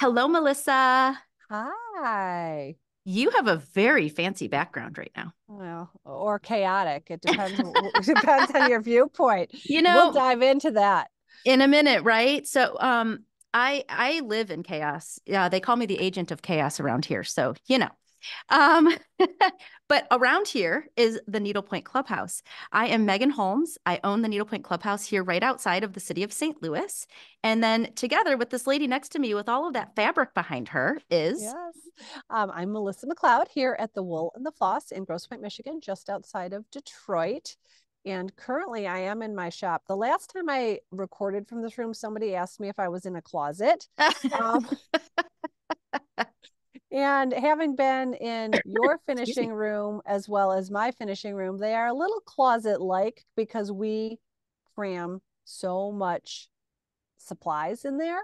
Hello, Melissa. Hi. You have a very fancy background right now. Well, or chaotic. It depends. it depends on your viewpoint. You know, we'll dive into that in a minute, right? So, um, I I live in chaos. Yeah, they call me the agent of chaos around here. So you know, um, but around here is the Needlepoint Clubhouse. I am Megan Holmes. I own the Needlepoint Clubhouse here right outside of the city of St. Louis. And then together with this lady next to me with all of that fabric behind her is. Yes. Um, I'm Melissa MacLeod here at the Wool and the Floss in Grosse Pointe, Michigan, just outside of Detroit. And currently, I am in my shop. The last time I recorded from this room, somebody asked me if I was in a closet. um, and having been in your finishing room as well as my finishing room, they are a little closet like because we cram so much supplies in there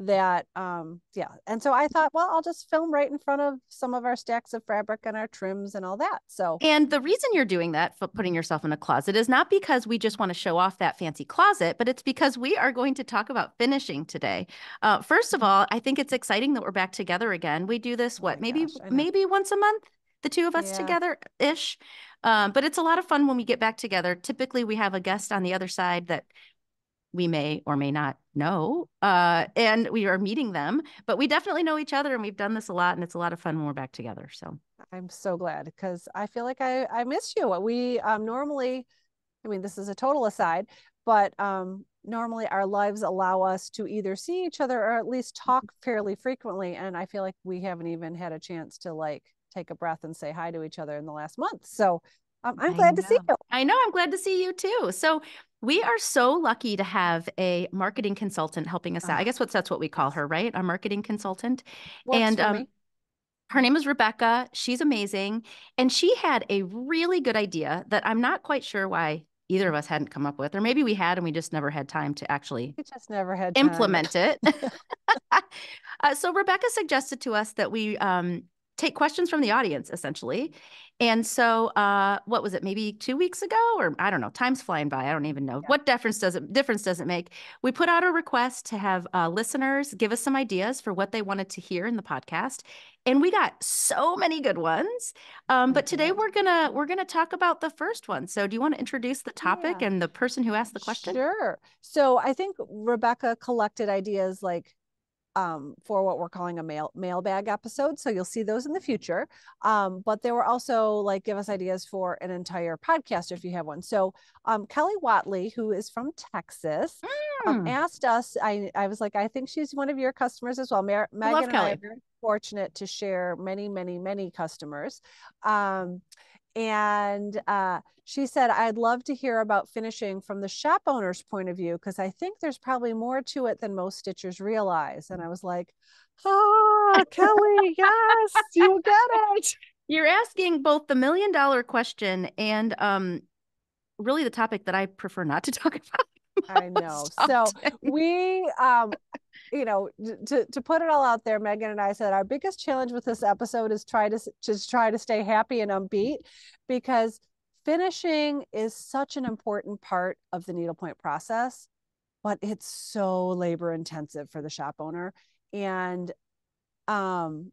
that um yeah and so i thought well i'll just film right in front of some of our stacks of fabric and our trims and all that so. And the reason you're doing that for putting yourself in a closet is not because we just want to show off that fancy closet but it's because we are going to talk about finishing today. Uh, first of mm-hmm. all i think it's exciting that we're back together again. We do this oh what maybe gosh, maybe once a month the two of us yeah. together ish um, but it's a lot of fun when we get back together. Typically we have a guest on the other side that we may or may not know uh, and we are meeting them but we definitely know each other and we've done this a lot and it's a lot of fun when we're back together so i'm so glad because i feel like i i miss you we um normally i mean this is a total aside but um normally our lives allow us to either see each other or at least talk fairly frequently and i feel like we haven't even had a chance to like take a breath and say hi to each other in the last month so um, I'm glad to see you. I know. I'm glad to see you too. So we are so lucky to have a marketing consultant helping us out. I ah. guess what's that's what we call her, right? A marketing consultant. Works and um, her name is Rebecca. She's amazing. And she had a really good idea that I'm not quite sure why either of us hadn't come up with, or maybe we had and we just never had time to actually we just never had implement it. uh, so Rebecca suggested to us that we um, take questions from the audience essentially and so, uh, what was it? Maybe two weeks ago, or I don't know. Time's flying by. I don't even know yeah. what difference does it difference does it make. We put out a request to have uh, listeners give us some ideas for what they wanted to hear in the podcast, and we got so many good ones. Um, but today we're gonna we're gonna talk about the first one. So, do you want to introduce the topic yeah. and the person who asked the question? Sure. So, I think Rebecca collected ideas like um, for what we're calling a mail mailbag episode. So you'll see those in the future. Um, but there were also like give us ideas for an entire podcast if you have one. So um, Kelly Watley, who is from Texas, mm. asked us. I I was like, I think she's one of your customers as well. Mar- Megan and Kelly. I are very fortunate to share many, many, many customers. And uh, she said, I'd love to hear about finishing from the shop owner's point of view, because I think there's probably more to it than most stitchers realize. And I was like, ah, Kelly, yes, you get it. You're asking both the million dollar question and um, really the topic that I prefer not to talk about. I know. So we um you know to to put it all out there Megan and I said our biggest challenge with this episode is try to just try to stay happy and upbeat because finishing is such an important part of the needlepoint process but it's so labor intensive for the shop owner. And um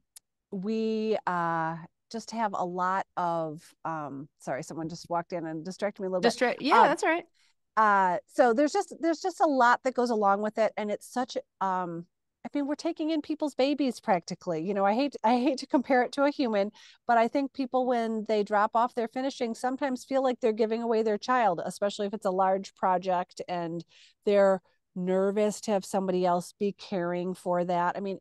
we uh just have a lot of um sorry someone just walked in and distracted me a little Distra- bit yeah um, that's all right uh so there's just there's just a lot that goes along with it and it's such um I mean, we're taking in people's babies practically. You know, I hate I hate to compare it to a human, but I think people when they drop off their finishing sometimes feel like they're giving away their child, especially if it's a large project and they're nervous to have somebody else be caring for that. I mean,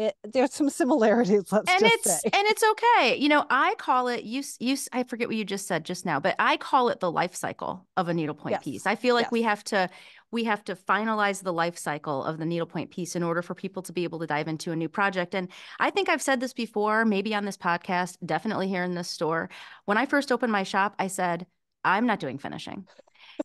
it, there's some similarities let's and it's say. and it's okay you know i call it you you i forget what you just said just now but i call it the life cycle of a needlepoint yes. piece i feel like yes. we have to we have to finalize the life cycle of the needlepoint piece in order for people to be able to dive into a new project and i think i've said this before maybe on this podcast definitely here in this store when i first opened my shop i said i'm not doing finishing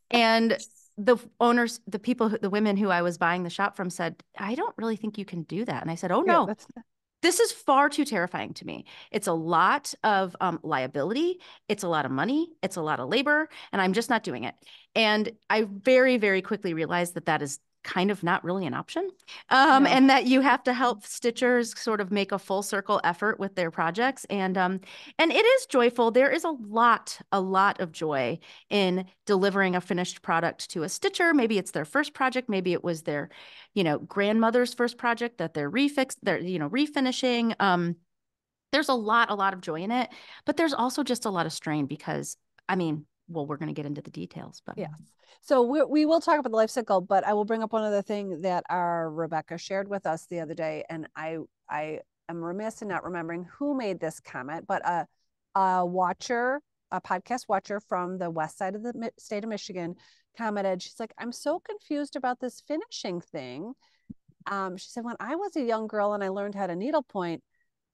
and the owners, the people, the women who I was buying the shop from said, I don't really think you can do that. And I said, Oh, no. Yeah, this is far too terrifying to me. It's a lot of um, liability. It's a lot of money. It's a lot of labor, and I'm just not doing it. And I very, very quickly realized that that is kind of not really an option. Um, no. and that you have to help stitchers sort of make a full circle effort with their projects and um, and it is joyful. There is a lot a lot of joy in delivering a finished product to a stitcher. Maybe it's their first project maybe it was their you know grandmother's first project that they're refixed they're you know refinishing. Um, there's a lot a lot of joy in it but there's also just a lot of strain because i mean well we're going to get into the details but yes. So we, we will talk about the life cycle but i will bring up one other thing that our rebecca shared with us the other day and i i am remiss in not remembering who made this comment but a, a watcher a podcast watcher from the west side of the state of michigan commented she's like i'm so confused about this finishing thing. Um, she said when i was a young girl and i learned how to needlepoint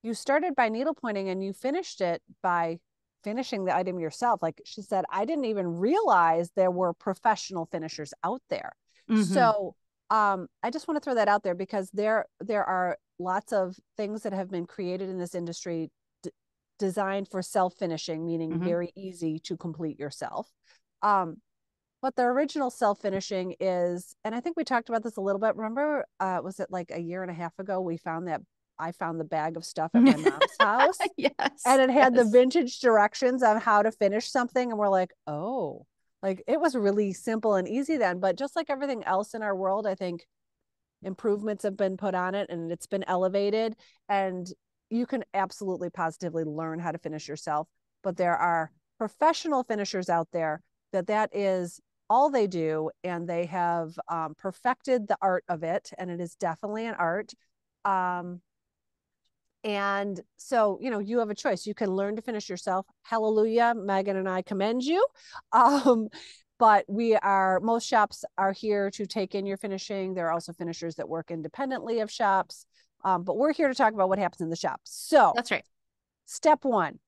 you started by needlepointing and you finished it by finishing the item yourself. Like she said, I didn't even realize there were professional finishers out there. Mm-hmm. So um, I just want to throw that out there because there there are lots of things that have been created in this industry d- designed for self finishing, meaning mm-hmm. very easy to complete yourself. Um, but the original self finishing is, and I think we talked about this a little bit. Remember, uh, was it like a year and a half ago? We found that I found the bag of stuff at my mom's house. yes. And it had yes. the vintage directions on how to finish something. And we're like, oh, like it was really simple and easy then. But just like everything else in our world, I think improvements have been put on it and it's been elevated. And you can absolutely positively learn how to finish yourself. But there are professional finishers out there that that is all they do. And they have um, perfected the art of it. And it is definitely an art. Um, and so, you know, you have a choice. You can learn to finish yourself. Hallelujah. Megan and I commend you. Um, but we are, most shops are here to take in your finishing. There are also finishers that work independently of shops. Um, but we're here to talk about what happens in the shop. So that's right. Step one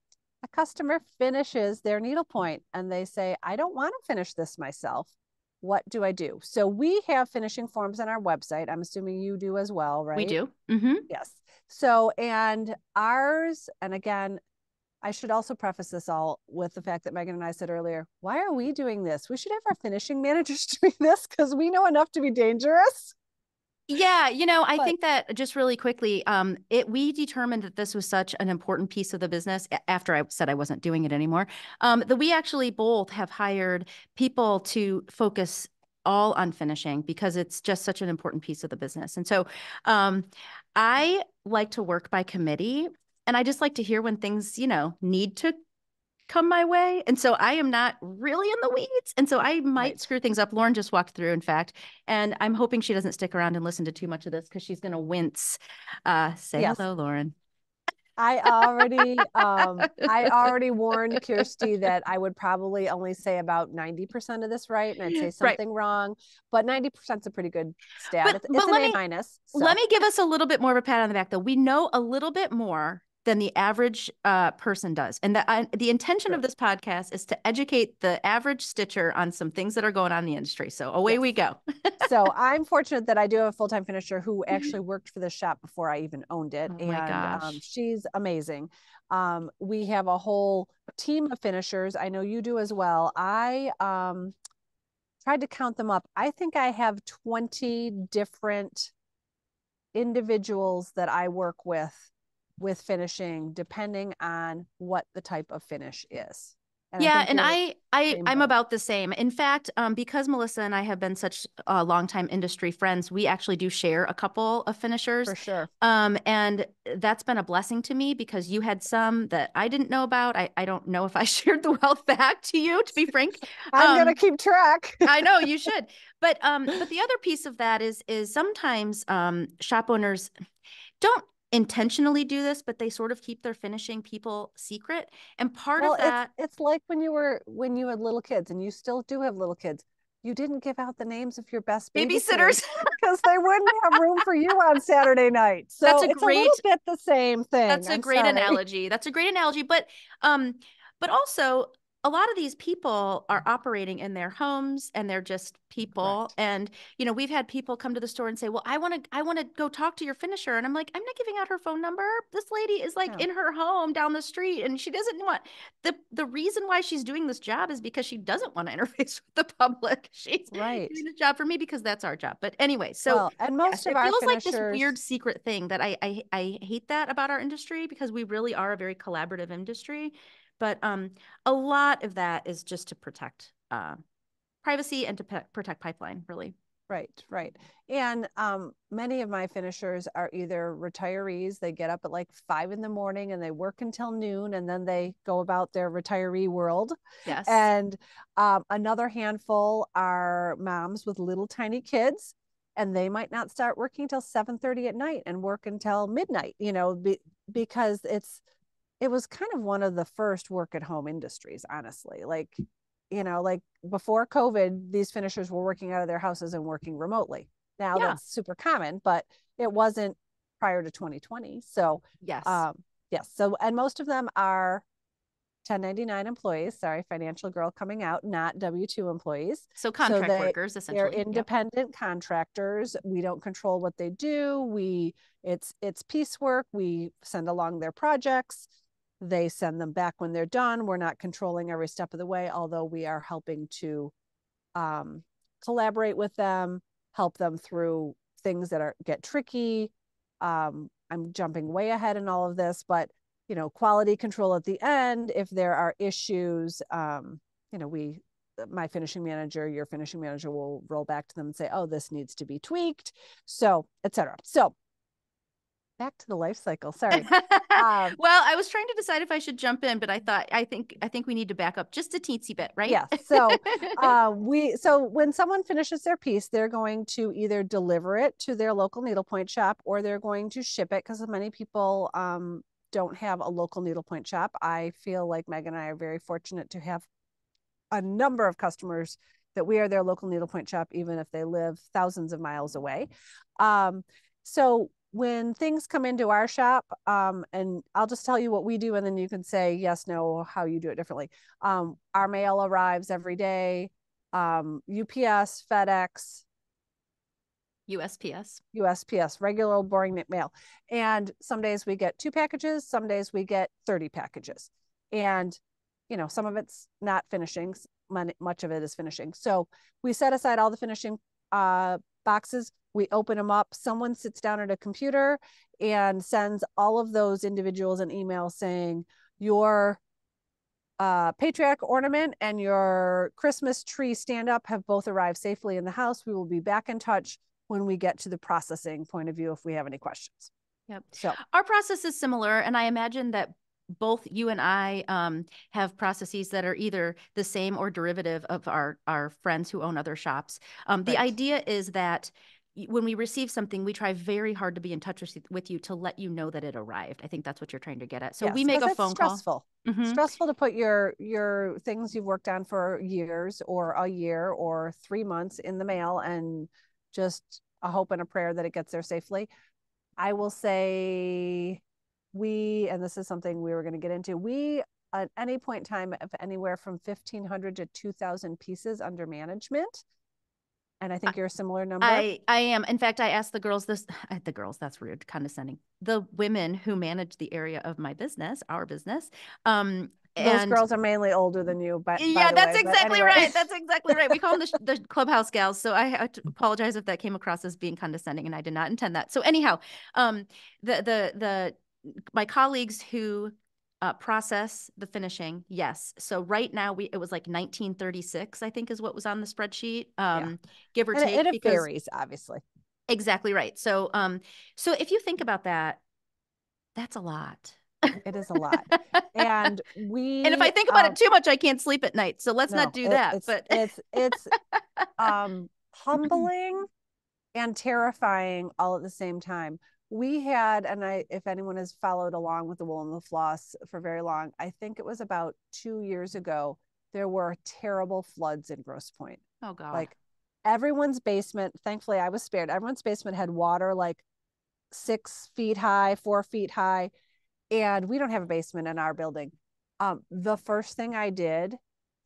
a customer finishes their needlepoint and they say, I don't want to finish this myself. What do I do? So we have finishing forms on our website. I'm assuming you do as well, right? We do. Mm-hmm. Yes. So, and ours, and again, I should also preface this all with the fact that Megan and I said earlier, why are we doing this? We should have our finishing managers doing this because we know enough to be dangerous. Yeah, you know, I but, think that just really quickly, um, it we determined that this was such an important piece of the business after I said I wasn't doing it anymore. Um, that we actually both have hired people to focus all on finishing because it's just such an important piece of the business. And so um, I like to work by committee and I just like to hear when things, you know, need to come my way. And so I am not really in the weeds. And so I might right. screw things up. Lauren just walked through, in fact, and I'm hoping she doesn't stick around and listen to too much of this because she's going to wince. Uh, say yes. hello, Lauren. I already um I already warned Kirsty that I would probably only say about 90% of this right and I'd say something right. wrong, but 90% is a pretty good stat. But, it's, but it's an A minus. So. Let me give us a little bit more of a pat on the back though. We know a little bit more than the average uh, person does. And the, the intention sure. of this podcast is to educate the average stitcher on some things that are going on in the industry. So away yes. we go. so I'm fortunate that I do have a full time finisher who actually worked for the shop before I even owned it. Oh and um, she's amazing. Um, we have a whole team of finishers. I know you do as well. I um, tried to count them up. I think I have 20 different individuals that I work with with finishing depending on what the type of finish is. And yeah, I and I I I'm about the same. In fact, um, because Melissa and I have been such uh, longtime industry friends, we actually do share a couple of finishers for sure. Um, and that's been a blessing to me because you had some that I didn't know about. I I don't know if I shared the wealth back to you, to be frank. I'm um, gonna keep track. I know you should, but um, but the other piece of that is is sometimes um shop owners don't intentionally do this, but they sort of keep their finishing people secret. And part well, of that it's, it's like when you were when you had little kids and you still do have little kids. You didn't give out the names of your best babysitters because they wouldn't have room for you on Saturday night. So that's a it's great, a little bit the same thing. That's a I'm great sorry. analogy. That's a great analogy. But um, but also a lot of these people are operating in their homes and they're just people Correct. and you know we've had people come to the store and say well i want to i want to go talk to your finisher and i'm like i'm not giving out her phone number this lady is like in her home down the street and she doesn't want the the reason why she's doing this job is because she doesn't want to interface with the public she's right. doing the job for me because that's our job but anyway so well, and most yes, of it feels finishers... like this weird secret thing that I, I i hate that about our industry because we really are a very collaborative industry but um, a lot of that is just to protect uh, privacy and to protect pipeline, really. Right, right. And um, many of my finishers are either retirees, they get up at like five in the morning and they work until noon and then they go about their retiree world. Yes. And um, another handful are moms with little tiny kids and they might not start working till 7.30 at night and work until midnight, you know, be, because it's it was kind of one of the first work at home industries, honestly. Like, you know, like before COVID, these finishers were working out of their houses and working remotely. Now yeah. that's super common, but it wasn't prior to 2020. So, yes. Um, yes. So, and most of them are 1099 employees. Sorry, financial girl coming out, not W 2 employees. So, contract so they, workers, essentially. They're independent yep. contractors. We don't control what they do. We, it's, it's piecework. We send along their projects they send them back when they're done. We're not controlling every step of the way, although we are helping to um, collaborate with them, help them through things that are get tricky. Um, I'm jumping way ahead in all of this, but you know, quality control at the end. If there are issues, um, you know, we my finishing manager, your finishing manager will roll back to them and say, "Oh, this needs to be tweaked," so etc. So back to the life cycle. Sorry. Um, well, I was trying to decide if I should jump in, but I thought I think I think we need to back up just a teensy bit, right? Yeah. So uh, we so when someone finishes their piece, they're going to either deliver it to their local needlepoint shop or they're going to ship it because many people um, don't have a local needlepoint shop. I feel like Meg and I are very fortunate to have a number of customers that we are their local needlepoint shop, even if they live thousands of miles away. Um, so when things come into our shop, um, and I'll just tell you what we do, and then you can say yes, no, how you do it differently. Um, our mail arrives every day. Um, UPS, FedEx, USPS, USPS, regular old boring mail. And some days we get two packages, some days we get 30 packages. And, you know, some of it's not finishing, much of it is finishing. So we set aside all the finishing uh, boxes we open them up. Someone sits down at a computer and sends all of those individuals an email saying your uh, patriarch ornament and your christmas tree stand up have both arrived safely in the house. We will be back in touch when we get to the processing point of view if we have any questions. Yep. So our process is similar and i imagine that both you and I um, have processes that are either the same or derivative of our our friends who own other shops. Um, the idea is that when we receive something, we try very hard to be in touch with, with you to let you know that it arrived. I think that's what you're trying to get at. So yes, we make a phone stressful. call. Mm-hmm. Stressful to put your your things you've worked on for years or a year or three months in the mail and just a hope and a prayer that it gets there safely. I will say we, and this is something we were going to get into, we at any point in time have anywhere from 1500 to 2000 pieces under management and I think you're a similar number. I I am. In fact, I asked the girls this. The girls, that's rude, condescending. The women who manage the area of my business, our business. Um, those and, girls are mainly older than you, but yeah, that's way, exactly anyway. right. That's exactly right. We call them the, the clubhouse gals. So I, I apologize if that came across as being condescending, and I did not intend that. So anyhow, um, the the the my colleagues who uh, process the finishing yes. So right now we it was like 1936 i think is what was on the spreadsheet um yeah. give or and take it, it varies obviously. Exactly right. So um so if you think about that that's a lot. It is a lot. And we and if i think about um, it too much i can't sleep at night. So let's no, not do it, that it's, but it's it's um humbling and terrifying all at the same time we had and i if anyone has followed along with the wool and the floss for very long i think it was about two years ago there were terrible floods in grosse pointe oh god like everyone's basement thankfully i was spared everyone's basement had water like six feet high four feet high and we don't have a basement in our building um, the first thing i did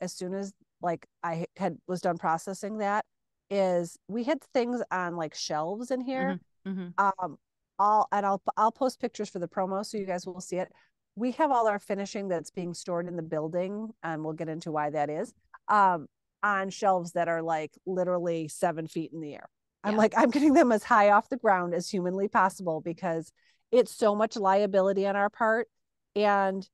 as soon as like I had was done processing that is we had things on like shelves in here. Mm-hmm. Mm-hmm. Um, I'll and I'll I'll post pictures for the promo so you guys will see it. We have all our finishing that's being stored in the building, and we'll get into why that is. Um, on shelves that are like literally seven feet in the air. I'm yeah. like, I'm getting them as high off the ground as humanly possible because it's so much liability on our part. And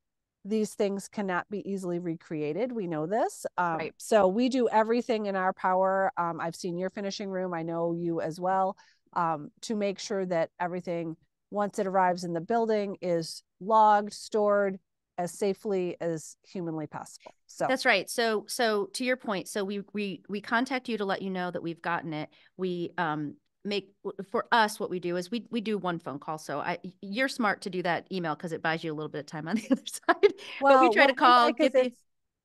these things cannot be easily recreated. We know this. Um, right. So we do everything in our power. Um, I've seen your finishing room. I know you as well um, to make sure that everything, once it arrives in the building, is logged, stored as safely as humanly possible. So that's right. So so to your point, so we we we contact you to let you know that we've gotten it. We um make for us what we do is we we do one phone call so i you're smart to do that email because it buys you a little bit of time on the other side well, but we try to call like it's,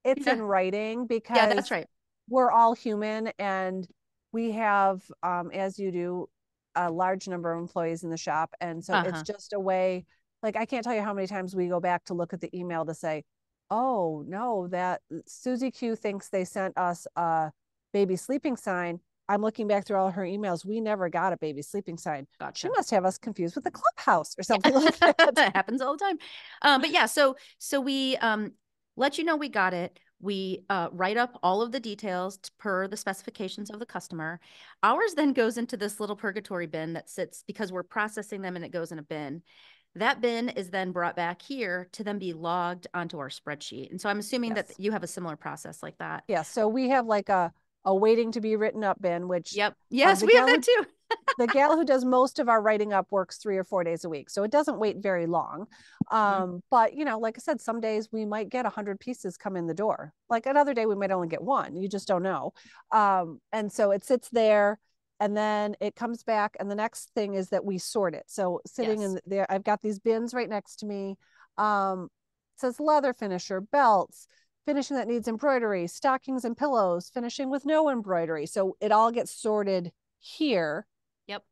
it's yeah. in writing because yeah that's right we're all human and we have um as you do a large number of employees in the shop and so uh-huh. it's just a way like i can't tell you how many times we go back to look at the email to say oh no that susie q thinks they sent us a baby sleeping sign i'm looking back through all her emails we never got a baby sleeping sign gotcha. she must have us confused with the clubhouse or something yeah. like that that happens all the time um, but yeah so so we um let you know we got it we uh, write up all of the details per the specifications of the customer. Ours then goes into this little purgatory bin that sits because we're processing them and it goes in a bin. That bin is then brought back here to then be logged onto our spreadsheet. And so I'm assuming yes. that you have a similar process like that. Yeah. So we have like a, a waiting to be written up bin, which yep. Yes, we have that too the gal who does most of our writing up works three or four days a week so it doesn't wait very long mm-hmm. um, mm-hmm. but you know like i said some days we might get 100 pieces come in the door like another day we might only get one you just don't know um, and so it sits there and then it comes back and the next thing is that we sort it so sitting yes. in there i've got these bins right next to me um, says leather finisher belts finishing that needs embroidery stockings and pillows finishing with no embroidery so it all gets sorted here Yep.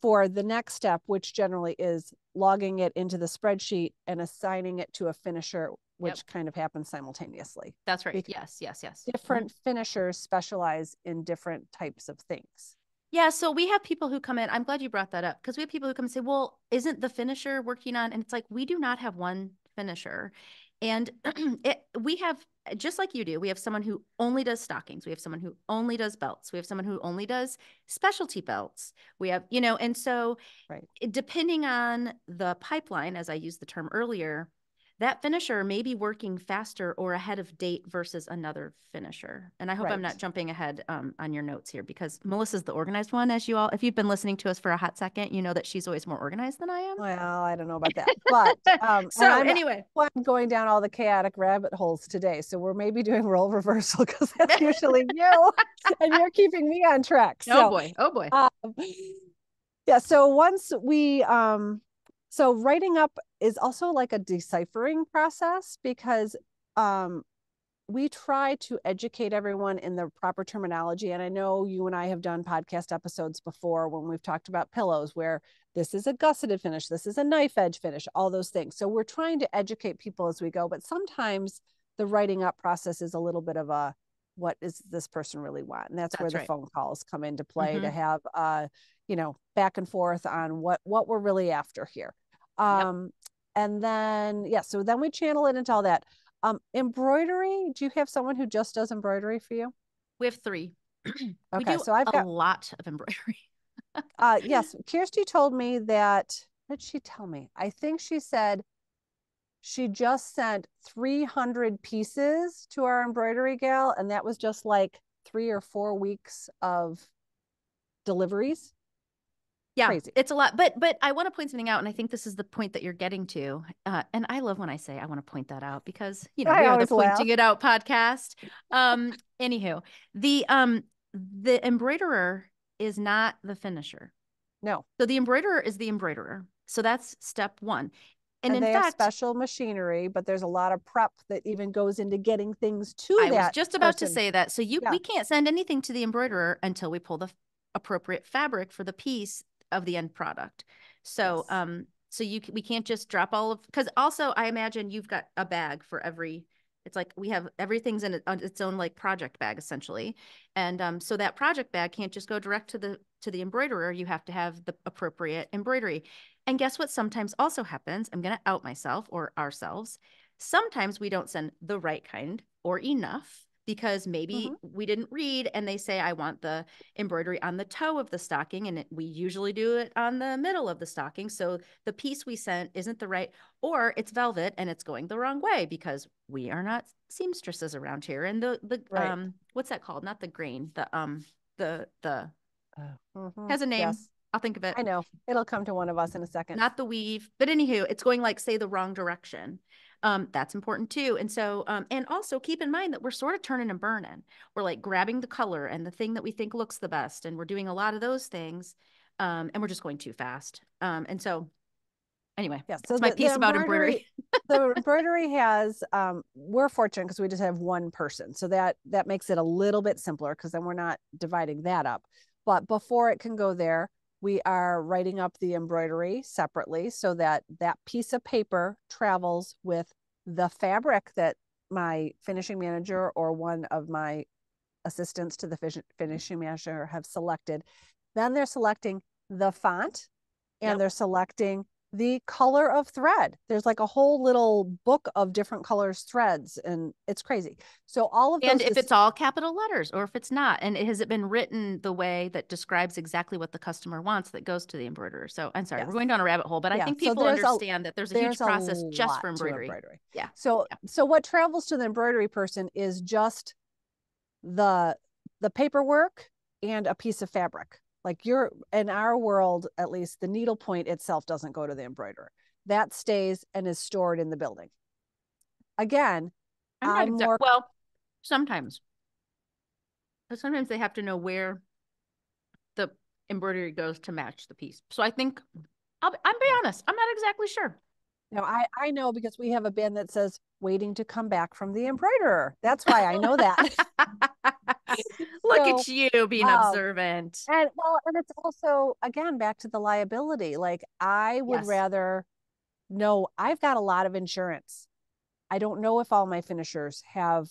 for the next step, which generally is logging it into the spreadsheet and assigning it to a finisher, which yep. kind of happens simultaneously. That's right. Because yes, yes, yes. Different mm-hmm. finishers specialize in different types of things. Yeah, so we have people who come in. I'm glad you brought that up because we have people who come and say, "Well, isn't the finisher working on?" And it's like we do not have one finisher. And it, we have, just like you do, we have someone who only does stockings. We have someone who only does belts. We have someone who only does specialty belts. We have, you know, and so right. depending on the pipeline, as I used the term earlier, that finisher may be working faster or ahead of date versus another finisher. And I hope right. I'm not jumping ahead um, on your notes here because Melissa's the organized one. As you all, if you've been listening to us for a hot second, you know that she's always more organized than I am. Well, I don't know about that, but um, so I'm, anyway, I'm going down all the chaotic rabbit holes today. So we're maybe doing role reversal because that's usually you, and you're keeping me on track. Oh, so, oh boy, oh boy. Um, yeah. So once we um so writing up is also like a deciphering process because um, we try to educate everyone in the proper terminology. And I know you and I have done podcast episodes before when we've talked about pillows where this is a gusseted finish, this is a knife edge finish, all those things. So we're trying to educate people as we go, but sometimes the writing up process is a little bit of a what does this person really want and that's, that's where the right. phone calls come into play mm-hmm. to have uh you know back and forth on what what we're really after here um, yep. And then, yeah, so then we channel it into all that. Um, embroidery, do you have someone who just does embroidery for you? We have three. okay, so I've got a lot of embroidery. uh, yes, Kirsty told me that. What did she tell me? I think she said she just sent 300 pieces to our embroidery gal, and that was just like three or four weeks of deliveries yeah Crazy. it's a lot but but i want to point something out and i think this is the point that you're getting to uh, and i love when i say i want to point that out because you know I we are the pointing it out podcast um anywho the um the embroiderer is not the finisher no so the embroiderer is the embroiderer so that's step one and, and in fact, special machinery, but there's a lot of prep that even goes into getting things to I that. I was just about person. to say that. So you, yeah. we can't send anything to the embroiderer until we pull the appropriate fabric for the piece of the end product. So, yes. um, so you we can't just drop all of because also I imagine you've got a bag for every It's like we have everything's in its own like project bag essentially. And um, so that project bag can't just go direct to the to the embroiderer. You have to have the appropriate embroidery. And guess what sometimes also happens? I'm going to out myself or ourselves. Sometimes we don't send the right kind or enough because maybe mm-hmm. we didn't read and they say i want the embroidery on the toe of the stocking and it, we usually do it on the middle of the stocking so the piece we sent isn't the right or it's velvet and it's going the wrong way because we are not seamstresses around here and the the right. um what's that called not the grain the um the the uh, mm-hmm. has a name yes. I'll think of it. I know it'll come to one of us in a second. Not the weave, but anywho, it's going like say the wrong direction um, that's important too. And so, um, and also keep in mind that we're sort of turning and burning. We're like grabbing the color and the thing that we think looks the best, and we're doing a lot of those things, um, and we're just going too fast. Um, and so, anyway, yeah, so that's the, my piece about embroidery. the embroidery has, um, we're fortunate because we just have one person, so that that makes it a little bit simpler because then we're not dividing that up. But before it can go there, we are writing up the embroidery separately so that that piece of paper travels with the fabric that my finishing manager or one of my assistants to the finishing manager have selected. Then they're selecting the font and yep. they're selecting the color of thread. There's like a whole little book of different colors threads and it's crazy. So all of And if it's all capital letters or if it's not and has it been written the way that describes exactly what the customer wants that goes to the embroiderer. So I'm sorry, yes. we're going down a rabbit hole, but yeah. I think people so understand a, that there's a there's huge process just for embroidery. embroidery. Yeah. So yeah. so what travels to the embroidery person is just the the paperwork and a piece of fabric like you're in our world at least the needle point itself doesn't go to the embroiderer. That stays and is stored in the building. Again i'm, I'm more well sometimes. But sometimes they have to know where the embroidery goes to match the piece. So i think i'll i'm be honest i'm not exactly sure no i i know because we have a band that says waiting to come back from the embroiderer that's why i know that Look so, at you being um, observant. And well, and it's also again back to the liability. Like I would yes. rather know I've got a lot of insurance. I don't know if all my finishers have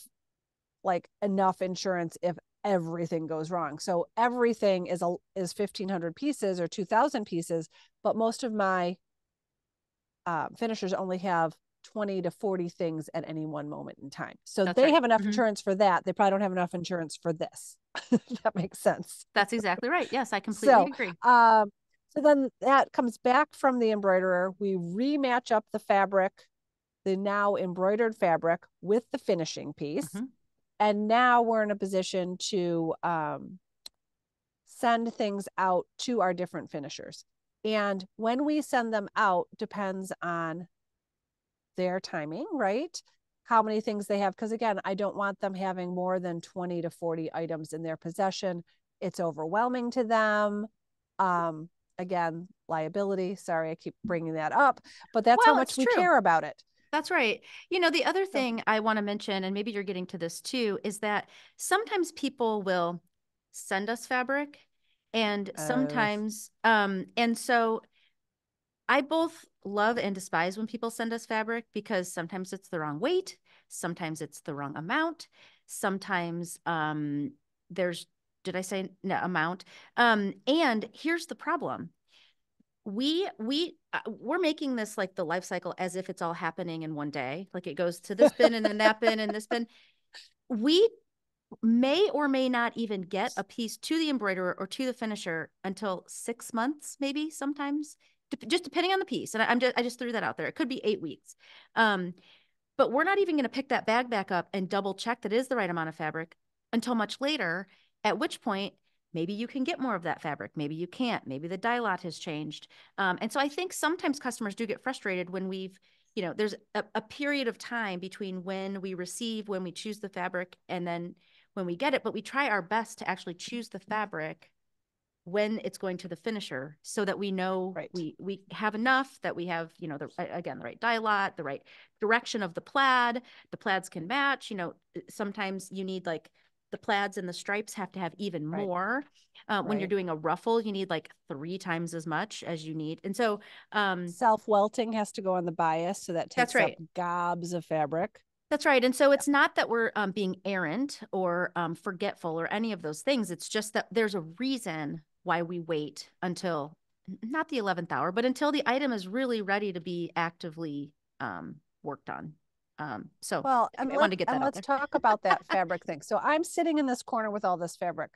like enough insurance if everything goes wrong. So everything is a is 1500 pieces or 2000 pieces, but most of my uh, finishers only have 20 to 40 things at any one moment in time. So That's they right. have enough mm-hmm. insurance for that. They probably don't have enough insurance for this. that makes sense. That's exactly right. Yes, I completely so, agree. Um, so then that comes back from the embroiderer. We rematch up the fabric, the now embroidered fabric with the finishing piece. Mm-hmm. And now we're in a position to um, send things out to our different finishers. And when we send them out depends on their timing, right? How many things they have. Because again, I don't want them having more than 20 to 40 items in their possession. It's overwhelming to them. Um, again, liability. Sorry, I keep bringing that up, but that's well, how much we true. care about it. That's right. You know, the other thing so, I want to mention, and maybe you're getting to this too, is that sometimes people will send us fabric and sometimes uh, um and so I both love and despise when people send us fabric because sometimes it's the wrong weight, sometimes it's the wrong amount, sometimes um, there's did I say no amount? Um, and here's the problem. We we uh, we're making this like the life cycle as if it's all happening in one day. Like it goes to this bin and then that bin and this bin. We may or may not even get a piece to the embroiderer or to the finisher until six months, maybe sometimes just depending on the piece. And I, am just I just threw that out there. It could be eight weeks. Um, but we're not even going to pick that bag back up and double check that is the right amount of fabric until much later. At which point, maybe you can get more of that fabric. Maybe you can't. Maybe the dye lot has changed. Um, and so I think sometimes customers do get frustrated when we've you know there's a, a period of time between when we receive when we choose the fabric and then when we get it but we try our best to actually choose the fabric when it's going to the finisher so that we know right. we we have enough that we have you know the again the right dye lot the right direction of the plaid the plaids can match you know sometimes you need like the plaids and the stripes have to have even right. more uh, right. when you're doing a ruffle you need like three times as much as you need and so um self welting has to go on the bias so that takes that's right. up gobs of fabric That's right. And so it's not that we're um, being errant or um, forgetful or any of those things. It's just that there's a reason why we wait until not the 11th hour, but until the item is really ready to be actively um, worked on. Um, so well, I, I wanted to get that. let's talk about that fabric thing. So I'm sitting in this corner with all this fabric.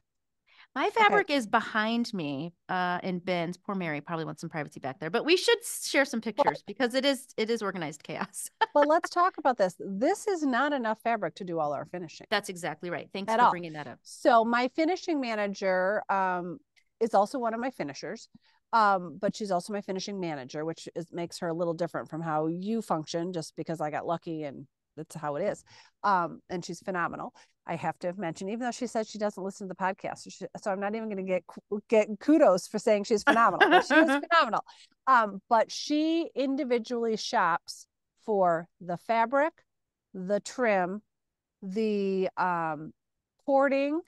My fabric okay. is behind me uh, in bins. Poor Mary probably wants some privacy back there, but we should share some pictures well, because it is it is organized chaos. well, let's talk about this. This is not enough fabric to do all our finishing. That's exactly right. Thanks At for all. bringing that up. So my finishing manager um, is also one of my finishers. Um, but she's also my finishing manager, which is, makes her a little different from how you function, just because I got lucky and that's how it is. Um, and she's phenomenal. I have to mention, even though she says she doesn't listen to the podcast, so, I'm not even going to get get kudos for saying she's phenomenal. she is phenomenal. Um, but she individually shops for the fabric, the trim, the um, cording,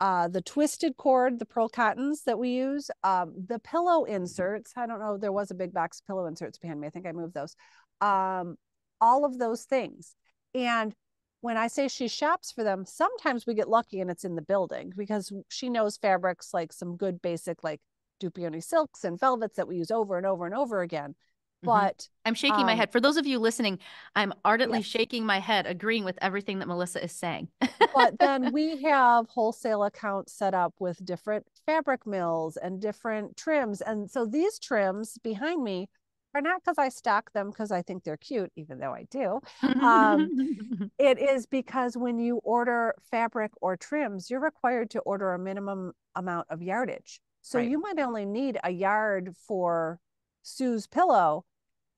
uh, the twisted cord, the pearl cottons that we use, um, the pillow inserts. I don't know. There was a big box of pillow inserts behind me. I think I moved those. Um, all of those things. And when I say she shops for them, sometimes we get lucky and it's in the building because she knows fabrics like some good basic like Dupioni silks and velvets that we use over and over and over again. Mm-hmm. But I'm shaking um, my head. For those of you listening, I'm ardently yes. shaking my head, agreeing with everything that Melissa is saying. but then we have wholesale accounts set up with different fabric mills and different trims. And so these trims behind me are not because I stock them because I think they're cute, even though I do. Um, it is because when you order fabric or trims, you're required to order a minimum amount of yardage. So right. you might only need a yard for Sue's pillow,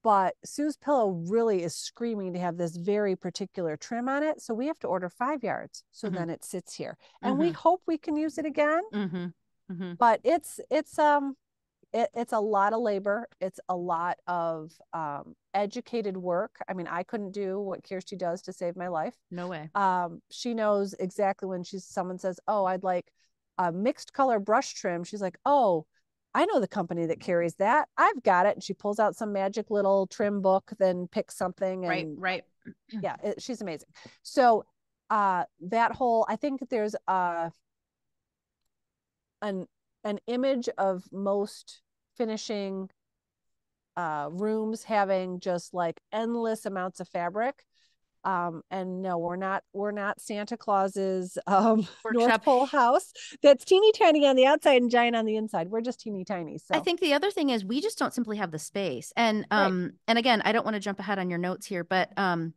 but Sue's pillow really is screaming to have this very particular trim on it. So we have to order five yards. So mm-hmm. then it sits here, and mm-hmm. we hope we can use it again. Mm-hmm. mm-hmm. But it's it's um it, it's a lot of labor. It's a lot of um, educated work. I mean, I couldn't do what Kirsty does to save my life. No way. Um, she knows exactly when she's someone says, "Oh, I'd like a mixed color brush trim." She's like, "Oh." I know the company that carries that. I've got it. And she pulls out some magic little trim book, then picks something. And, right, right. yeah, it, she's amazing. So uh, that whole, I think there's a an an image of most finishing uh, rooms having just like endless amounts of fabric. Um and no we're not we're not santa claus's um north pole house. That's teeny tiny on the outside and giant on the inside. We're just teeny tiny so. I think the other thing is we just don't simply have the space. And um right. and again i don't want to jump ahead on your notes here but um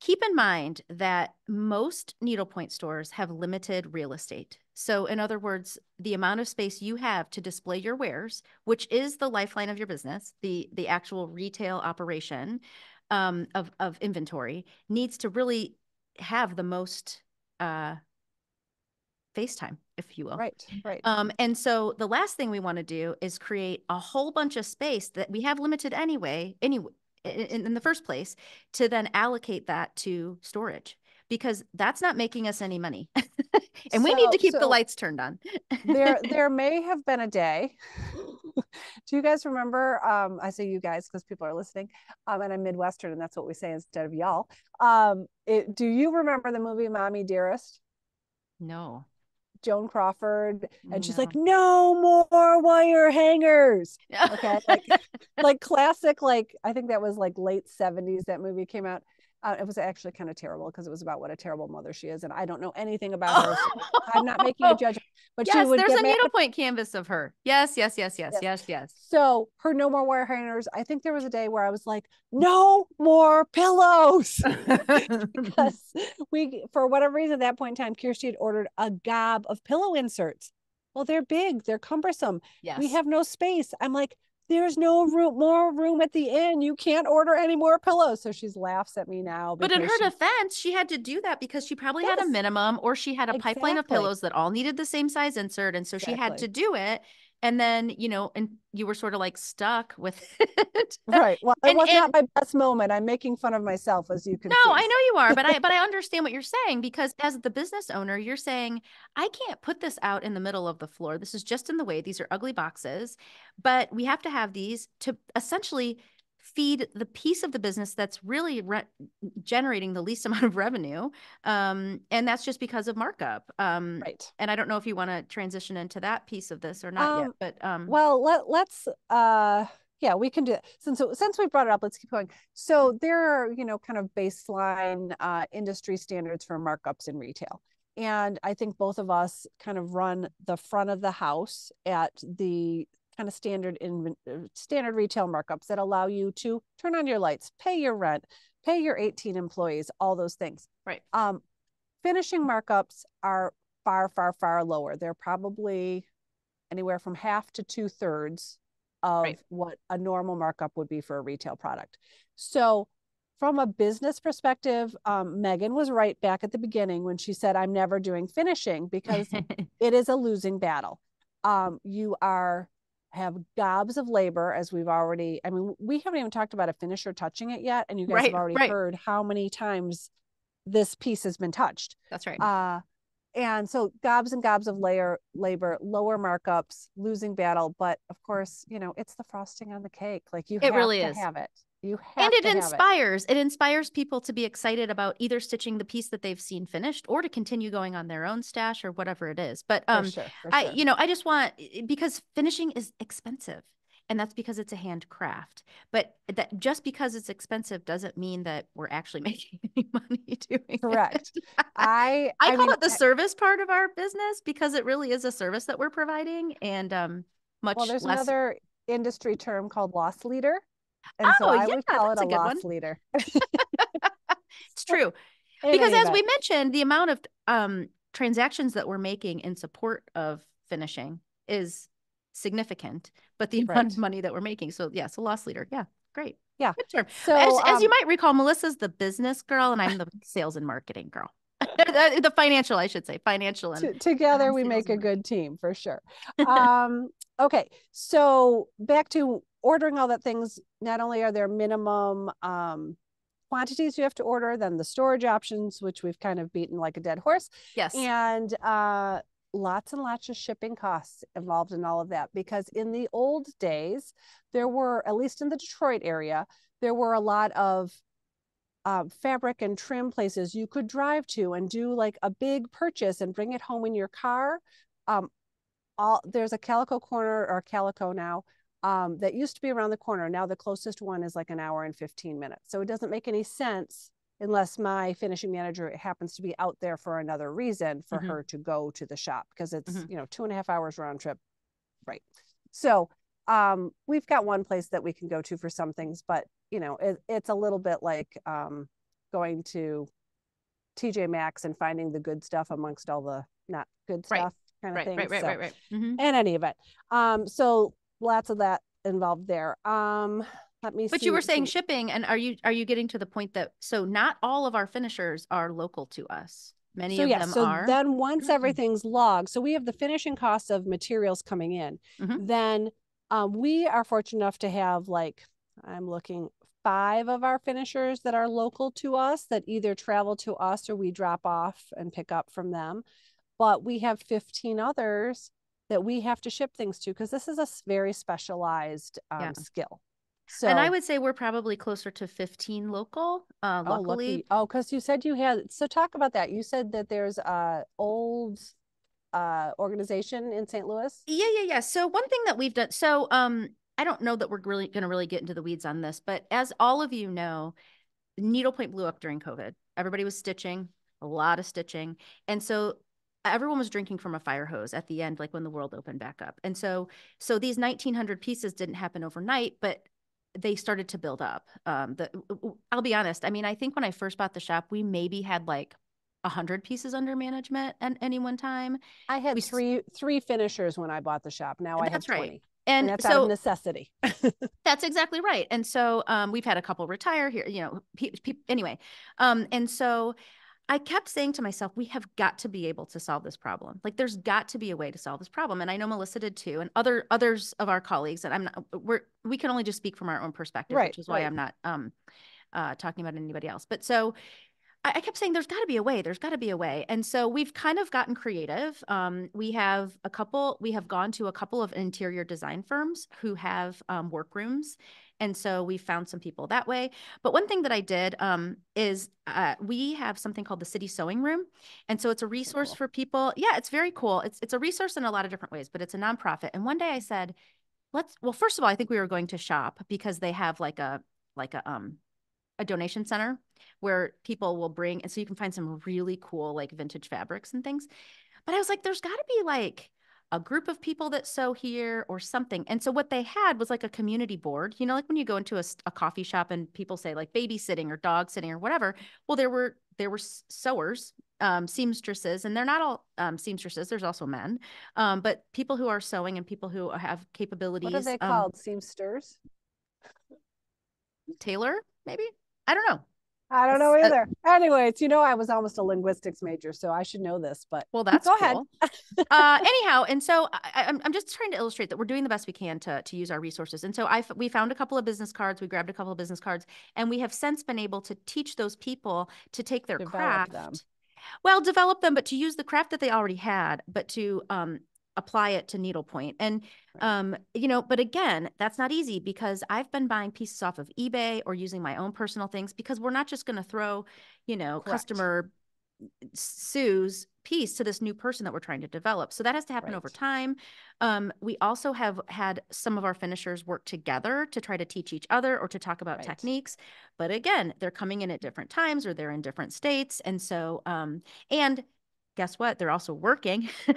keep in mind that most needlepoint stores have limited real estate so, in other words, the amount of space you have to display your wares, which is the lifeline of your business, the the actual retail operation um, of of inventory, needs to really have the most uh, face time, if you will. Right, right. Um, and so the last thing we want to do is create a whole bunch of space that we have limited anyway, anyway, in, in the first place, to then allocate that to storage because that's not making us any money. and so, we need to keep so the lights turned on. there there may have been a day. Do you guys remember um I say you guys because people are listening. Um and I'm Midwestern and that's what we say instead of y'all. Um it, do you remember the movie Mommy Dearest? No. Joan Crawford, and no. she's like, "No more wire hangers." Okay, like, like classic. Like I think that was like late seventies. That movie came out, uh, it was actually kind of terrible because it was about what a terrible mother she is, and I don't know anything about her. So I'm not making a judgment. But yes, she would there's a needlepoint canvas of her. Yes, yes, yes, yes, yes, yes, yes. So her no more wire hangers. I think there was a day where I was like, no more pillows, because we, for whatever reason, at that point in time, Kirsty had ordered a gob of pillow inserts. Well, they're big, they're cumbersome. Yes. We have no space. I'm like, there's no room more room at the inn you can't order any more pillows so she laughs at me now but in her she... defense she had to do that because she probably yes. had a minimum or she had a exactly. pipeline of pillows that all needed the same size insert and so exactly. she had to do it and then you know and you were sort of like stuck with it. Right. Well it and, was and, not my best moment. I'm making fun of myself as you can no see. i know you are but i but i understand what you're saying because as the business owner you're saying i can't put this out in the middle of the floor. This is just in the way. These are ugly boxes. But we have to have these to essentially feed the piece of the business that's really re- generating the least amount of revenue um, and that's just because of markup um, right. and i don't know if you want to transition into that piece of this or not yet Um, but um, well let, let's uh yeah we can do that. Since since we brought it up let's keep going. So there are you know kind of baseline uh industry standards for markups in retail. And i think both of us kind of run the front of the house at the kind of standard in standard retail markups that allow you to turn on your lights pay your rent pay your 18 employees all those things right um finishing markups are far far far lower they're probably anywhere from half to two thirds of Right. what a normal markup would be for a retail product. So, from a business perspective, um, Megan was right back at the beginning when she said, I'm never doing finishing because it is a losing battle. Um, you are have gobs of labor as we've already i mean we haven't even talked about a finisher touching it yet and you guys Right, have already right. heard how many times this piece has been touched that's right uh, and so gobs and gobs of layer labor, lower markups, losing battle. But of course, you know, it's the frosting on the cake. Like you It have really to is. have it. You have and it inspires it. inspires people to be excited about either stitching the piece that they've seen finished or to continue going on their own stash or whatever it is but um sure, i sure. you know i just want because finishing is expensive and that's because it's a handcraft but that just because it's expensive doesn't mean that we're actually making any money doing Correct. it. I I, call mean, it the service part of our business because it really is a service that we're providing and um much well, there's less another industry term called loss leader. And so Oh, I yeah, would call it a a good loss one. leader. it's true In because as we mentioned the amount of um transactions that we're making in support of finishing is significant but the amount Right. of money that we're making. So yes a loss leader. Yeah great. Yeah. good term. So as, as you um, might recall melissa's the business girl and i'm the sales and marketing girl. The, financial i should say financial and t- together um, we make a good team for sure. um okay so back to ordering all that things. Not only are there minimum um quantities you have to order then the storage options which we've kind of beaten like a dead horse. Yes. And uh lots and lots of shipping costs involved in all of that because in the old days there were at least in the detroit area there were a lot of um, fabric and trim places you could drive to and do like a big purchase and bring it home in your car. Um, all there's a Calico Corner or Calico now um, that used to be around the corner. Now the closest one is like an hour and 15 minutes. So it doesn't make any sense unless my finishing manager happens to be out there for another reason for Mhm. her to go to the shop because it's Mhm. you know two and a half hours round trip. Right. So um, we've got one place that we can go to for some things, but you know, it, it's a little bit like um, going to TJ Maxx and finding the good stuff amongst all the not good Right. stuff kind of right thing. right right so, right right Mhm. in any event, um, so lots of that involved there. Um, let me. but see. you were saying shipping and are you are you getting to the point that so not all of our finishers are local to us many so of yeah, them so are then once Mhm. everything's logged, so we have the finishing costs of materials coming in. Mhm. Then um, we are fortunate enough to have like I'm looking five of our finishers that are local to us that either travel to us or we drop off and pick up from them. But we have 15 others that we have to ship things to because this is a very specialized um, Yeah. skill. So and I would say we're probably closer to 15 local. Uh, Oh, luckily. Oh, because you said you had. So talk about that. You said that there's a old uh organization in St. Louis. yeah, yeah, yeah. So one thing that we've done, so um, I don't know that we're really going to really get into the weeds on this, but as all of you know, needlepoint blew up during COVID. Everybody was stitching, a lot of stitching, and so everyone was drinking from a fire hose at the end, like when the world opened back up. And so, so these 1,900 pieces didn't happen overnight, but they started to build up. Um, the I'll be honest. I mean, I think when I first bought the shop, we maybe had like a hundred pieces under management at any one time. I had We three three finishers when I bought the shop. Now I have That's right. 20. And, And, that's out of so necessity. that's exactly right. And so um, we've had a couple retire here, you know, pe- pe- anyway. Um, and so I kept saying to myself, we have got to be able to solve this problem. Like there's got to be a way to solve this problem. And I know Melissa did too, and other others of our colleagues. And I'm not we're we can only just speak from our own perspective, Right, which is why right. I'm not um uh talking about anybody else. But so I kept saying there's got to be a way. There's got to be a way. And so we've kind of gotten creative. Um, we have a couple. We have gone to a couple of interior design firms who have um, workrooms, and so we found some people that way. But one thing that I did um, is uh, we have something called the City Sewing Room, and so it's a resource cool. for people. Yeah, it's very cool. It's it's a resource in a lot of different ways, but it's a nonprofit. And one day I said, let's. Well, first of all, I think we were going to shop because they have like a like a um a donation center where people will bring and so you can find some really cool like vintage fabrics and things but i was like there's got to be like a group of people that sew here or something and so what they had was like a community board you know like when you go into a, a coffee shop and people say like babysitting or dog sitting or whatever well there were there were sewers um, seamstresses, and they're not all um, seamstresses. There's also men, um, but people who are sewing and people who have capabilities. What are they um, called? Seamsters. Tailor, maybe. I don't know. I don't know uh, either. Uh, Anyways, you know, I was almost a linguistics major, so I should know this. But well, that's go cool. ahead. uh, anyhow, and so I, am I'm, I'm just trying to illustrate that we're doing the best we can to to use our resources. And so I we found a couple of business cards. We grabbed a couple of business cards, and we have since been able to teach those people to take their Develop craft. Them. Well, develop them, but to use the craft that they already had, but to um, apply it to needlepoint. And um, you know, but again, that's not easy because I've been buying pieces off of eBay or using my own personal things because we're not just going to throw, you know, Correct. customer Sue's piece to this new person that we're trying to develop. So that has to happen right. over time. Um, we also have had some of our finishers work together to try to teach each other or to talk about right. techniques. But again, they're coming in at different times or they're in different states. And so, um, and guess what? They're also working.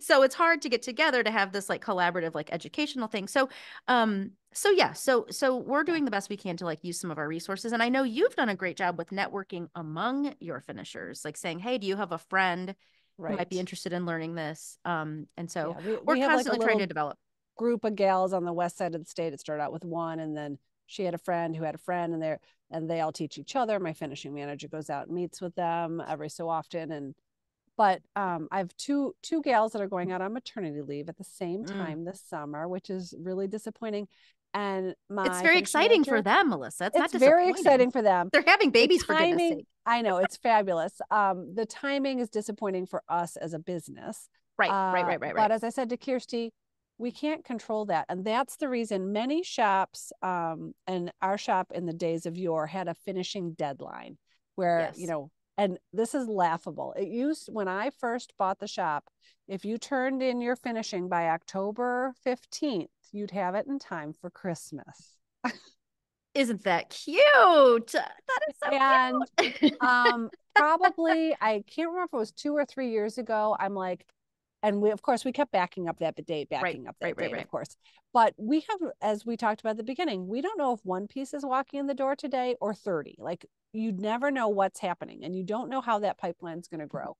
So it's hard to get together to have this like collaborative like educational thing. So um so yeah so so we're doing the best we can to like use some of our resources and i know you've done a great job with networking among your finishers like saying hey do you have a friend right. who might be interested in learning this? Um and so yeah, we, are constantly like trying to develop. group of gals on the west side of the state it started out with one and then she had a friend who had a friend and they're and they all teach each other. My finishing manager goes out and meets with them every so often and but um, I have two two gals that are going out on maternity leave at the same mm. time mm. this summer, which is really disappointing. And my it's very exciting manager, for them, Melissa. It's, it's very exciting for them. They're having babies the timing, for goodness sake. I know it's fabulous. Um, the timing is disappointing for us as a business. Right, uh, right, right, right, right. But as I said to Kirsty, we can't control that, and that's the reason many shops, um, and our shop in the days of yore had a finishing deadline where yes. you know and this is laughable. It used when I first bought the shop, if you turned in your finishing by October 15th, you'd have it in time for Christmas. Isn't that cute? That is so and, cute. um, probably I can't remember if it was two or three years ago. I'm like, and we of course we kept backing up that date, backing right, up that right, date, right, of course. But we have, as we talked about at the beginning, we don't know if one piece is walking in the door today or 30. Like you never know what's happening and you don't know how that pipeline's going to grow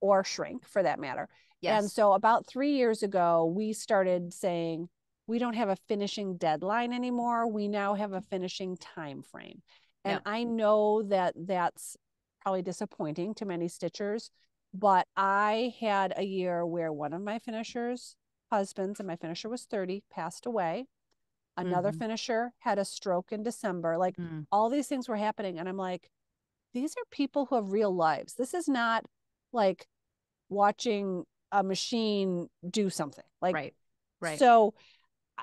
or shrink for that matter. Yes. And so about three years ago, we started saying we don't have a finishing deadline anymore. We now have a finishing time frame. And yeah. I know that that's probably disappointing to many stitchers, but I had a year where one of my finishers' husbands, and my finisher was 30, passed away. Another mm-hmm. finisher had a stroke in December. Like mm. all these things were happening. And I'm like, these are people who have real lives. This is not like watching a machine do something. Like, right. Right. So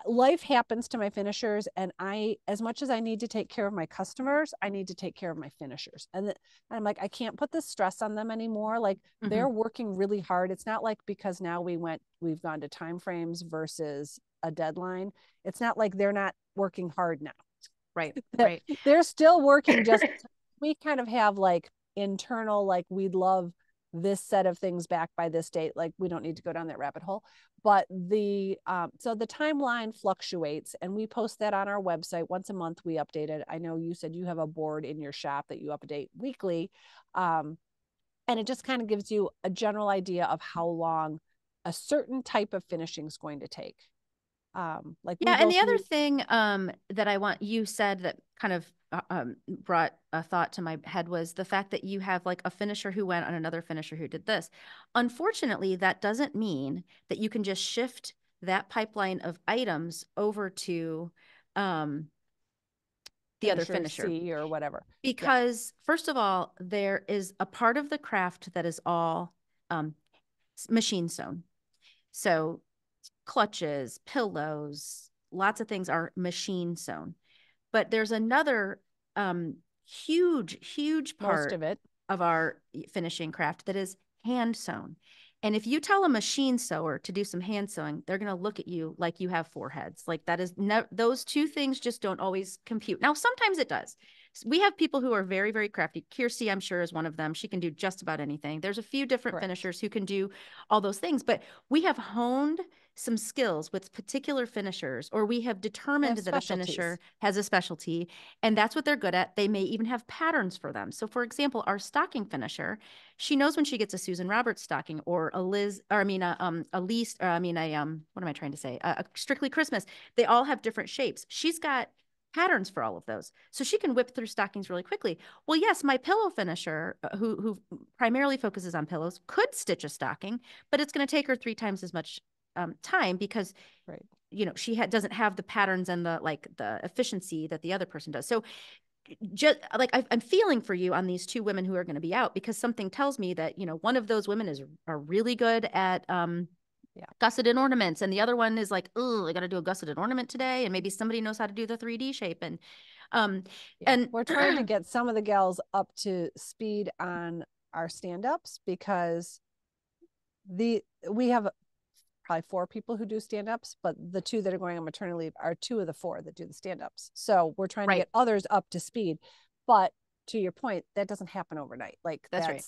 life happens to my finishers and i as much as i need to take care of my customers i need to take care of my finishers and, and i'm like i can't put the stress on them anymore like mm-hmm. they're working really hard. It's not like because now we went we've gone to time frames versus a deadline. It's not like they're not working hard now. Right right. they're still working just we kind of have like internal like we'd love this set of things back by this date like we don't need to go down that rabbit hole. But the um, so the timeline fluctuates and we post that on our website once a month we update it. I know you said you have a board in your shop that you update weekly um, and it just kind of gives you a general idea of how long a certain type of finishing is going to take. Um like yeah and the other thing um that i want you said that kind of um, brought a thought to my head was the fact that you have like a finisher who went on another finisher who did this. Unfortunately, that doesn't mean that you can just shift that pipeline of items over to um, the finisher other finisher C or whatever. Because yeah. first of all, there is a part of the craft that is all um, machine sewn. So clutches, pillows, lots of things are machine sewn. But there's another um, huge, huge part Most of it of our finishing craft that is hand sewn. And if you tell a machine sewer to do some hand sewing, they're going to look at you like you have four heads. Like that is no, those two things just don't always compute. Now, sometimes it does. We have people who are very, very crafty. Kiersey, I'm sure, is one of them. She can do just about anything. There's a few different Correct. finishers who can do all those things, but we have honed some skills with particular finishers, or we have determined have that a finisher has a specialty, and that's what they're good at. They may even have patterns for them. So, for example, our stocking finisher, she knows when she gets a Susan Roberts stocking or a Liz, or I mean, a, um, a Least, or I mean, a um, what am I trying to say? A, a Strictly Christmas. They all have different shapes. She's got patterns for all of those. So she can whip through stockings really quickly. Well, yes, my pillow finisher, uh, who who primarily focuses on pillows, could stitch a stocking, but it's going to take her three times as much um, time because right. you know she ha- doesn't have the patterns and the like the efficiency that the other person does so just like I, am feeling for you on these two women who are going to be out because something tells me that you know one of those women is are really good at um yeah. gusseted ornaments and the other one is like oh i got to do a gusseted ornament today and maybe somebody knows how to do the 3d shape and um yeah. and we're trying to get some of the gals up to speed on our stand-ups because the we have probably four people who do stand-ups but the two that are going on maternity leave are two of the four that do the stand-ups so we're trying right. to get others up to speed but to your point that doesn't happen overnight like that's, that's right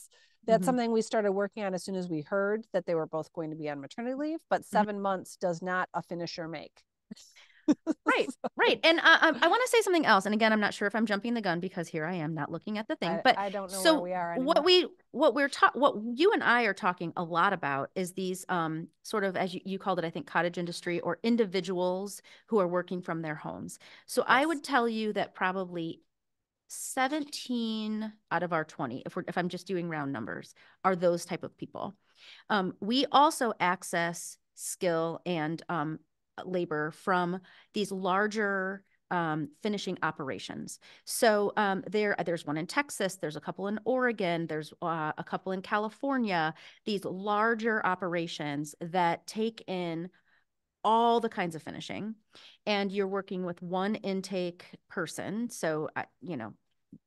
that's mm-hmm. something we started working on as soon as we heard that they were both going to be on maternity leave but mm-hmm. 7 mm-hmm. months does not a finisher make right right and uh, um, i want to say something else and again i'm not sure if i'm jumping the gun because here i am not looking at the thing I, but i don't know so we are anymore. what we what we're talking what you and i are talking a lot about is these um sort of as you, you called it i think cottage industry or individuals who are working from their homes so yes. i would tell you that probably 17 out of our 20 if we're if i'm just doing round numbers are those type of people um, we also access skill and um, labor from these larger um, finishing operations. So um, there, there's one in Texas, there's a couple in Oregon, there's uh, a couple in California. These larger operations that take in all the kinds of finishing, and you're working with one intake person. So uh, you know,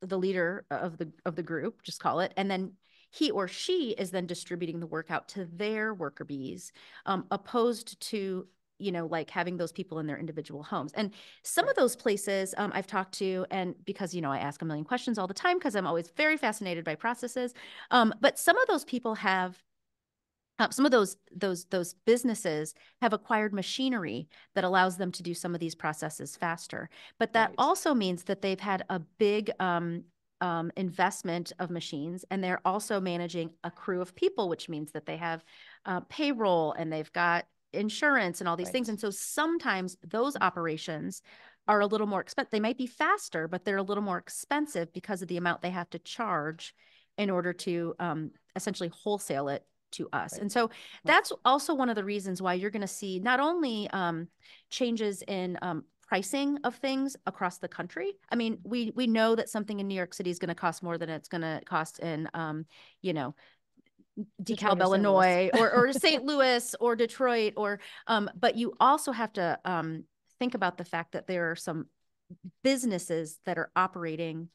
the leader of the of the group, just call it, and then he or she is then distributing the work out to their worker bees, um, opposed to you know, like having those people in their individual homes. And some of those places um, I've talked to, and because, you know, I ask a million questions all the time because I'm always very fascinated by processes. Um, but some of those people have uh, some of those those those businesses have acquired machinery that allows them to do some of these processes faster but that right. also means that they've had a big um, um, investment of machines and they're also managing a crew of people which means that they have uh, payroll and they've got insurance and all these right. things. And so sometimes those operations are a little more expensive. They might be faster, but they're a little more expensive because of the amount they have to charge in order to um, essentially wholesale it to us. Right. And so that's also one of the reasons why you're going to see not only um, changes in um, pricing of things across the country. I mean, we we know that something in New York City is going to cost more than it's going to cost in, um, you know, DeKalb, Illinois, or, or St. Louis or Detroit, or um, but you also have to um, think about the fact that there are some businesses that are operating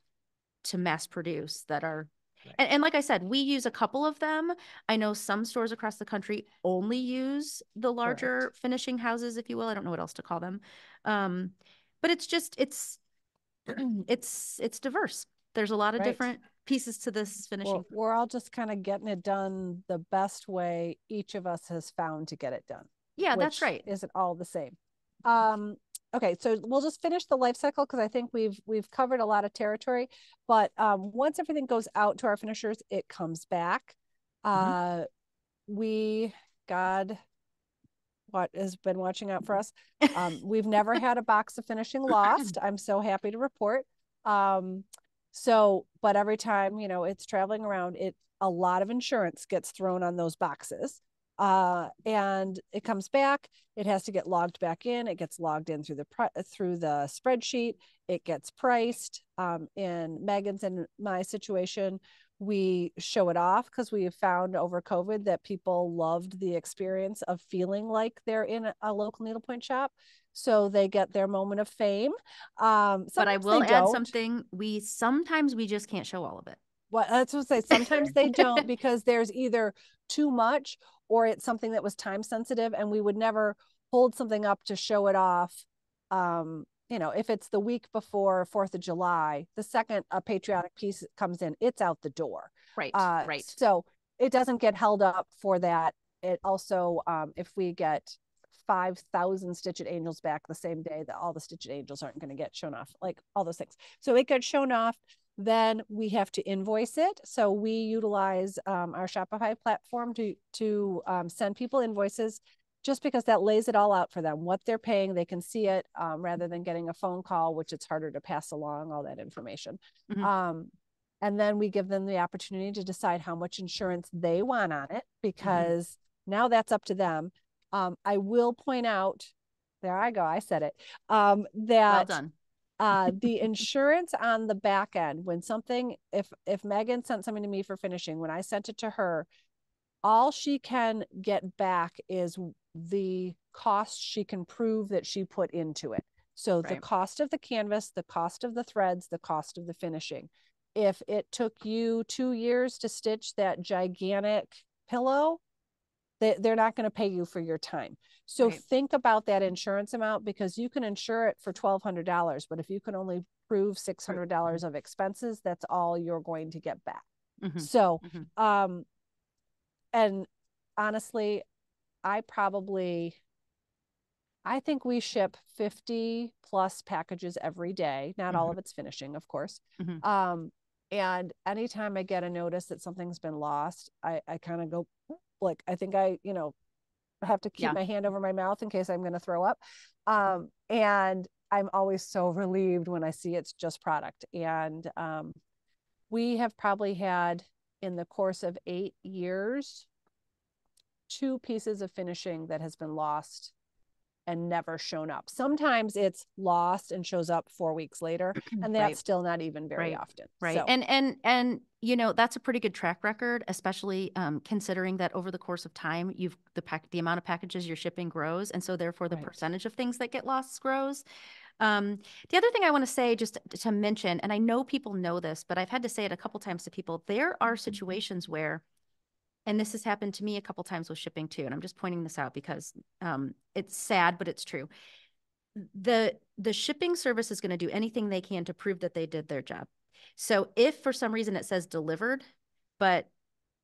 to mass produce that are Right. And, and, like I said, we use a couple of them. I know some stores across the country only use the larger Correct. finishing houses, if you will. I don't know what else to call them. Um, but it's just it's it's it's diverse. There's a lot of right. different pieces to this finishing. Well, we're all just kind of getting it done the best way each of us has found to get it done. Yeah, that's right. Isn't all the same. Um, okay, so we'll just finish the life cycle because I think we've we've covered a lot of territory. But um, once everything goes out to our finishers, it comes back. Mm-hmm. Uh, we, God, what has been watching out for us. Um, we've never had a box of finishing lost. I'm so happy to report. Um, so, but every time, you know, it's traveling around, it a lot of insurance gets thrown on those boxes. uh, and it comes back. It has to get logged back in. It gets logged in through the through the spreadsheet. It gets priced. Um, in Megan's and my situation, we show it off because we have found over COVID that people loved the experience of feeling like they're in a local needlepoint shop. So they get their moment of fame. Um, but I will add don't. something. We sometimes we just can't show all of it. Well, that's what I say. Sometimes they don't because there's either too much or it's something that was time sensitive, and we would never hold something up to show it off um, you know, if it's the week before Fourth of July, the second a patriotic piece comes in, it's out the door. Right. Uh, right. So it doesn't get held up for that. It also, um, if we get 5,000 Stitch It Angels back the same day, that all the Stitch It Angels aren't going to get shown off, like all those things. So it gets shown off. Then we have to invoice it. So we utilize um, our Shopify platform to to um, send people invoices just because that lays it all out for them what they're paying they can see it um, rather than getting a phone call which it's harder to pass along all that information mm-hmm. um, and then we give them the opportunity to decide how much insurance they want on it mm-hmm. because mm-hmm. now that's up to them um, i will point out there i go i said it um, that well done. uh, the insurance on the back end when something if if megan sent something to me for finishing when i sent it to her all she can get back is the cost she can prove that she put into it. So right. the cost of the canvas, the cost of the threads, the cost of the finishing. If it took you two years to stitch that gigantic pillow, they, they're not going to pay you for your time. So right. think about that insurance amount because you can insure it for $1,200, but if you can only prove $600 mm-hmm. of expenses, that's all you're going to get back. Mm-hmm. So, mm-hmm. um, and honestly, I probably I think we ship 50 plus packages every day. Not mm-hmm. all of it's finishing, of course. Mm-hmm. Um, and anytime I get a notice that something's been lost, I, I kind of go like I think I, you know, have to keep yeah. my hand over my mouth in case I'm going to throw up. Um, and I'm always so relieved when I see it's just product. And um, we have probably had in the course of eight years, two pieces of finishing that has been lost and never shown up. Sometimes it's lost and shows up 4 weeks later and that's right. still not even very right. often. Right. So. And and and you know, that's a pretty good track record especially um, considering that over the course of time you've the pack the amount of packages you're shipping grows and so therefore the right. percentage of things that get lost grows. Um, the other thing I want to say, just to mention, and I know people know this, but I've had to say it a couple times to people. There are mm-hmm. situations where and this has happened to me a couple times with shipping too and i'm just pointing this out because um, it's sad but it's true. The the shipping service is going to do anything they can to prove that they did their job. So if for some reason it says delivered but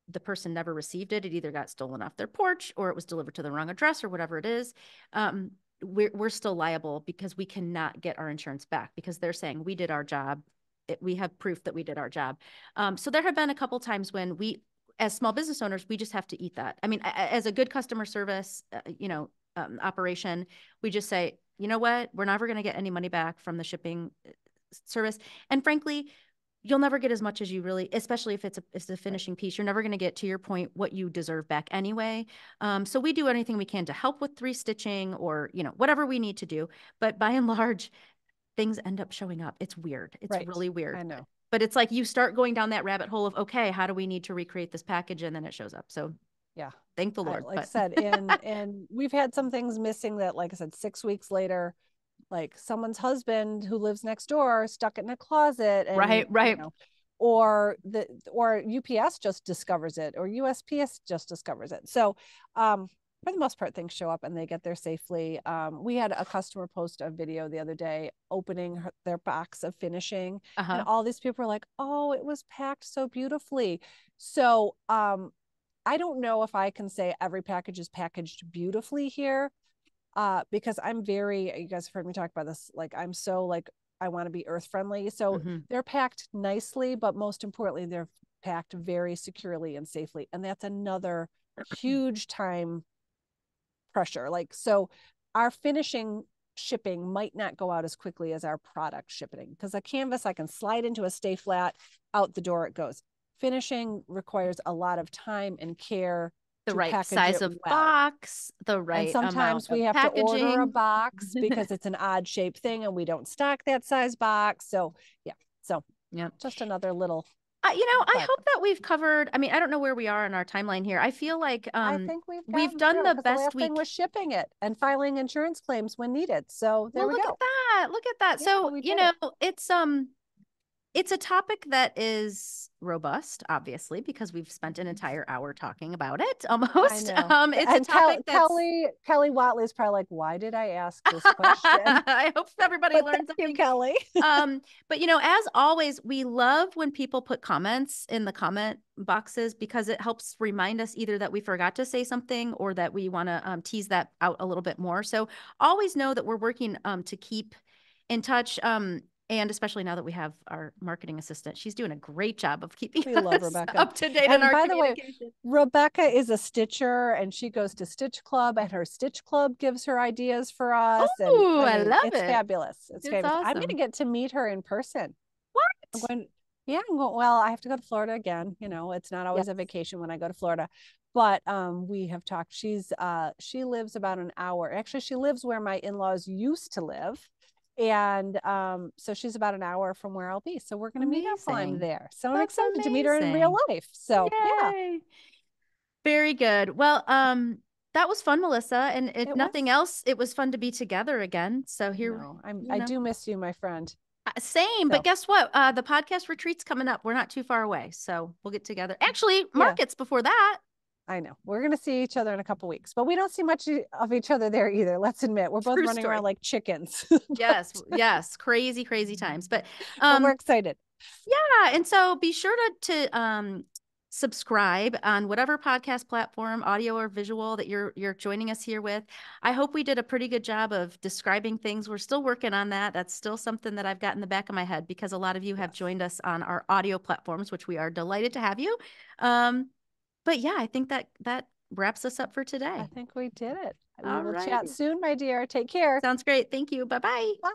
the person never received it it either got stolen off their porch or it was delivered to the wrong address or whatever it is um, we're, we're still liable because we cannot get our insurance back because they're saying we did our job. It, we have proof that we did our job. Um, so there have been a couple times when we as small business owners, we just have to eat that. I mean, as a good customer service, uh, you know, um, operation, we just say, you know what, we're never going to get any money back from the shipping uh, service, and frankly, you'll never get as much as you really, especially if it's a, it's a finishing piece. You're never going to get to your point what you deserve back anyway. Um, so we do anything we can to help with restitching or you know whatever we need to do. But by and large, things end up showing up. It's weird. It's right. really weird. I know but it's like you start going down that rabbit hole of okay how do we need to recreate this package? and then it shows up. So yeah. thank the lord I, like but. i said and and we've had some things missing that like i said six weeks later like someone's husband who lives next door stuck it in a closet and, right right. you know, or the or ups just discovers it or usps just discovers it. So um for the most part things show up and they get there safely um, we had a customer post a video the other day opening her, their box of finishing uh-huh. and all these people were like oh it was packed so beautifully so um, i don't know if i can say every package is packaged beautifully here uh, because i'm very you guys have heard me talk about this like i'm so like i want to be earth friendly so mm-hmm. they're packed nicely but most importantly they're packed very securely and safely and that's another huge time pressure. Like, so our finishing shipping might not go out as quickly as our product shipping because a canvas I can slide into a stay flat, out the door it goes. Finishing requires a lot of time and care the right size of well. box, the right. And sometimes we have packaging. to order a box because it's an odd shaped thing and we don't stock that size box. So yeah, so yeah, just another little uh, you know, I hope that we've covered. I mean, I don't know where we are in our timeline here. I feel like um, I think we've we've done the best the we was shipping it and filing insurance claims when needed. So there well, we look go. at that. Look at that. Yeah, so you know, it. it's um it's a topic that is robust, obviously, because we've spent an entire hour talking about it almost. Um, it's and a topic Kel- Kelly Kelly Watley is probably like, why did I ask this question? I hope everybody learns something. You, Kelly. um, but you know, as always, we love when people put comments in the comment boxes because it helps remind us either that we forgot to say something or that we want to um, tease that out a little bit more. So always know that we're working um, to keep in touch. Um, and especially now that we have our marketing assistant, she's doing a great job of keeping we love Rebecca. up to date. And by the way, Rebecca is a stitcher, and she goes to Stitch Club, and her Stitch Club gives her ideas for us. Oh, I, mean, I, love it's it! Fabulous! It's, it's fabulous. Awesome. I'm going to get to meet her in person. What? I'm going. Yeah, I'm going. Well, I have to go to Florida again. You know, it's not always yes. a vacation when I go to Florida, but um, we have talked. She's uh, she lives about an hour. Actually, she lives where my in-laws used to live and um, so she's about an hour from where I'll be. So we're going to meet up while I'm there. So That's I'm excited amazing. to meet her in real life. So Yay. yeah, very good. Well, um, that was fun, Melissa. And if nothing was. else, it was fun to be together again. So here, no, I'm, I do miss you, my friend. Uh, same, so. but guess what? Uh, the podcast retreat's coming up. We're not too far away, so we'll get together. Actually, markets yeah. before that. I know. We're going to see each other in a couple weeks, but we don't see much of each other there either. Let's admit, we're both True running story. around like chickens. yes, yes, crazy, crazy times. But, um, but we're excited. Yeah, and so be sure to to um, subscribe on whatever podcast platform, audio or visual, that you're you're joining us here with. I hope we did a pretty good job of describing things. We're still working on that. That's still something that I've got in the back of my head because a lot of you have joined us on our audio platforms, which we are delighted to have you. Um, but yeah, I think that that wraps us up for today. I think we did it. We All will right. chat soon, my dear. Take care. Sounds great. Thank you. Bye-bye. Bye.